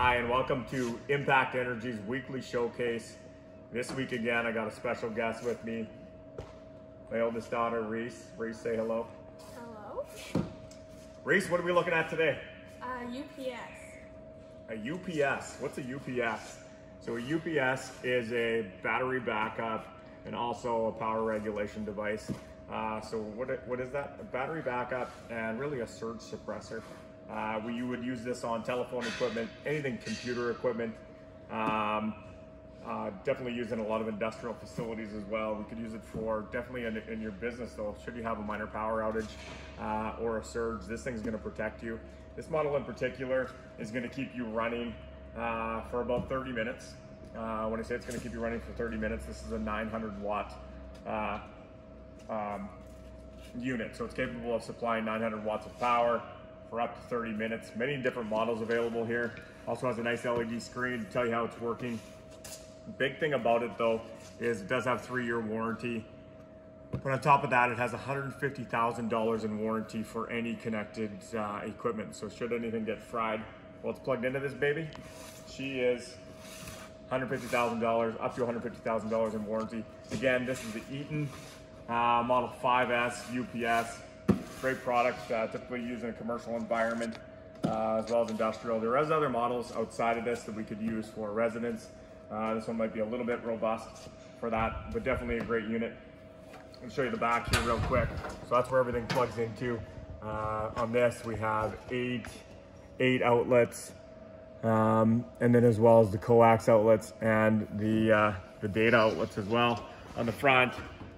Hi, and welcome to Impact Energy's weekly showcase. This week again, I got a special guest with me, my oldest daughter, Reece. Reece, say hello. Hello? Reece, what are we looking at today? Uh, UPS. A UPS. What's a UPS? So a UPS is a battery backup and also a power regulation device. Uh, so what, what is that? A battery backup and really a surge suppressor. Uh, we, you would use this on telephone equipment, anything computer equipment. Um, uh, definitely used in a lot of industrial facilities as well. We could use it for definitely in, in your business though. Should you have a minor power outage uh, or a surge, this thing's going to protect you. This model in particular is going to keep you running uh, for about 30 minutes. Uh, when I say it's going to keep you running for 30 minutes, this is a 900 watt uh, um, unit. So it's capable of supplying 900 watts of power for up to 30 minutes. Many different models available here. Also has a nice LED screen to tell you how it's working. Big thing about it though is it does have three year warranty. But on top of that, it has $150,000 in warranty for any connected uh, equipment. So should anything get fried while it's plugged into this baby, she is $150,000, up to $150,000 in warranty. Again, this is the Eaton uh, Model 5S UPS. Great product, uh, typically used in a commercial environment uh, as well as industrial. There is other models outside of this that we could use for residents. Uh, this one might be a little bit robust for that, but definitely a great unit. I'll show you the back here real quick. So that's where everything plugs into. Uh, on this, we have eight, eight outlets, um, and then as well as the coax outlets and the, uh, the data outlets as well. On the front,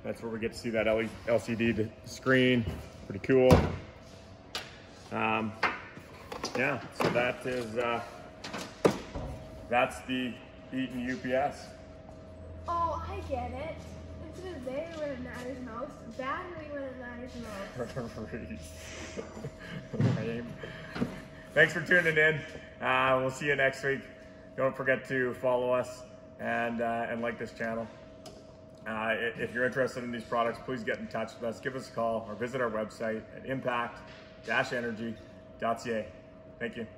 that's where we get to see that LCD screen, pretty cool. Um, yeah, so that is, uh, that's the Eaton UPS. Oh, I get it. It's a day when it matters most, battery when it matters most. Thanks for tuning in. Uh, we'll see you next week. Don't forget to follow us and, uh, and like this channel. Uh, if you're interested in these products, please get in touch with us. Give us a call or visit our website at impact-energy.ca. Thank you.